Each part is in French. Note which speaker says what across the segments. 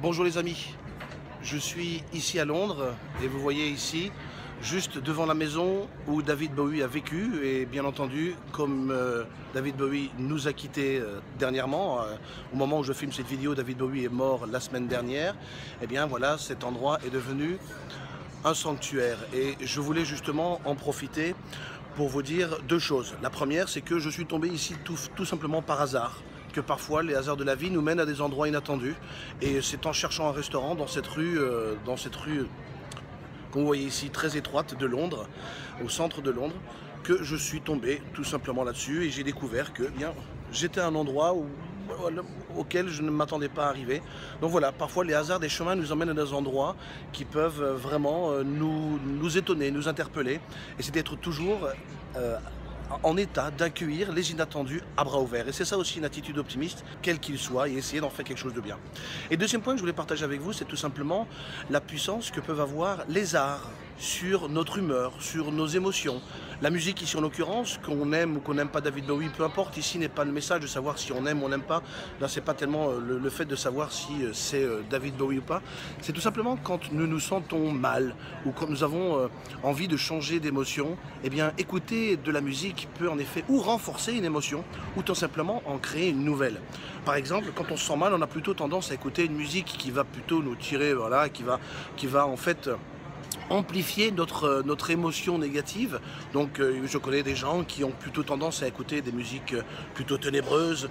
Speaker 1: Bonjour les amis, je suis ici à Londres et vous voyez ici, juste devant la maison où David Bowie a vécu et bien entendu, comme euh, David Bowie nous a quittés euh, dernièrement, euh, au moment où je filme cette vidéo, David Bowie est mort la semaine dernière, et bien voilà, cet endroit est devenu un sanctuaire et je voulais justement en profiter pour vous dire deux choses. La première, c'est que je suis tombé ici tout, simplement par hasard que parfois les hasards de la vie nous mènent à des endroits inattendus. Et c'est en cherchant un restaurant dans cette rue, euh, dans cette rue qu'on voyait ici, très étroite de Londres, au centre de Londres, que je suis tombé tout simplement là-dessus et j'ai découvert que bien j'étais à un endroit où, auquel je ne m'attendais pas à arriver. Donc voilà, parfois les hasards des chemins nous emmènent à des endroits qui peuvent vraiment euh, nous, nous étonner, nous interpeller. Et c'est d'être toujours euh, en état d'accueillir les inattendus à bras ouverts. Et c'est ça aussi une attitude optimiste, quel qu'il soit, et essayer d'en faire quelque chose de bien. Et deuxième point que je voulais partager avec vous, c'est tout simplement la puissance que peuvent avoir les arts sur notre humeur, sur nos émotions. La musique ici en l'occurrence, qu'on aime ou qu'on n'aime pas David Bowie, peu importe, ici n'est pas le message de savoir si on aime ou on n'aime pas, là c'est pas tellement euh, le, fait de savoir si euh, c'est euh, David Bowie ou pas, c'est tout simplement quand nous nous sentons mal ou quand nous avons envie de changer d'émotion, eh bien écouter de la musique peut en effet ou renforcer une émotion ou tout simplement en créer une nouvelle. Par exemple, quand on se sent mal, on a plutôt tendance à écouter une musique qui va plutôt nous tirer, voilà, qui va, qui va en fait amplifier notre, euh, notre émotion négative. Donc euh, je connais des gens qui ont plutôt tendance à écouter des musiques euh, plutôt ténébreuses,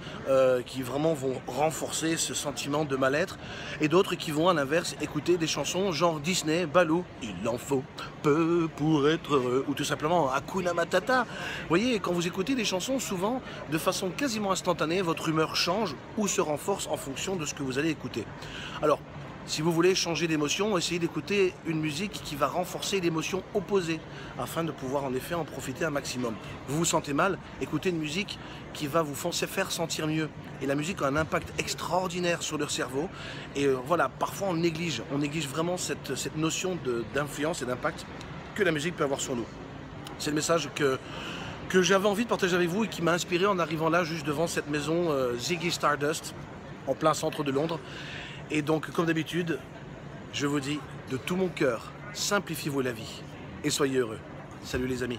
Speaker 1: qui vraiment vont renforcer ce sentiment de mal-être, et d'autres qui vont à l'inverse écouter des chansons genre Disney, Balou, il en faut peu pour être heureux, ou tout simplement Hakuna Matata. Vous voyez, quand vous écoutez des chansons, souvent, de façon quasiment instantanée, votre humeur change ou se renforce en fonction de ce que vous allez écouter. Alors, si vous voulez changer d'émotion, essayez d'écouter une musique qui va renforcer l'émotion opposée, afin de pouvoir en effet en profiter un maximum. Vous vous sentez mal, écoutez une musique qui va vous faire sentir mieux. Et la musique a un impact extraordinaire sur le cerveau. Et euh, voilà, parfois on néglige, on néglige vraiment cette, cette notion d'influence et d'impact que la musique peut avoir sur nous. C'est le message que, que j'avais envie de partager avec vous et qui m'a inspiré en arrivant là, juste devant cette maison euh, Ziggy Stardust, en plein centre de Londres. Et donc, comme d'habitude, je vous dis de tout mon cœur, simplifiez-vous la vie et soyez heureux. Salut les amis.